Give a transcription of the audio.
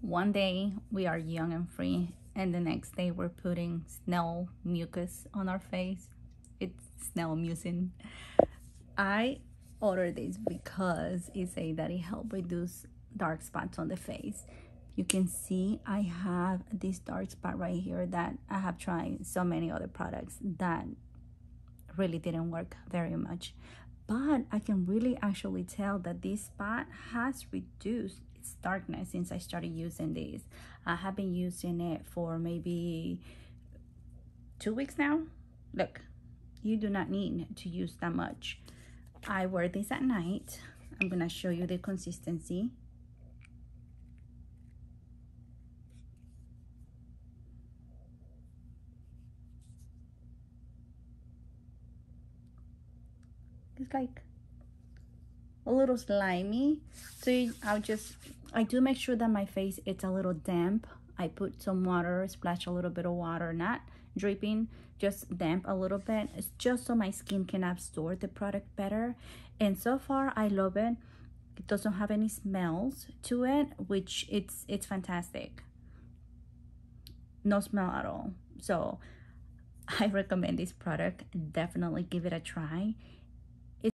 one day we are young and free and the next day we're putting snail mucus on our face. It's snail mucin. I ordered this because it say that it help reduce dark spots on the face. You can see i have this dark spot right here that i have tried so many other products that really didn't work very much but i can really actually tell that this spot has reduced its darkness since I started using this. I have been using it for maybe two weeks now. Look, you do not need to use that much. I wear this at night. I'm to show you the consistency. It's like a little slimy. So I'll just I do make sure that my face it's a little damp. I put some water splash a little bit of water not dripping just damp a little bit. It's just so my skin can absorb the product better. And so far I love it. It doesn't have any smells to it which it's it's fantastic. No smell at all. So I recommend this product. Definitely give it a try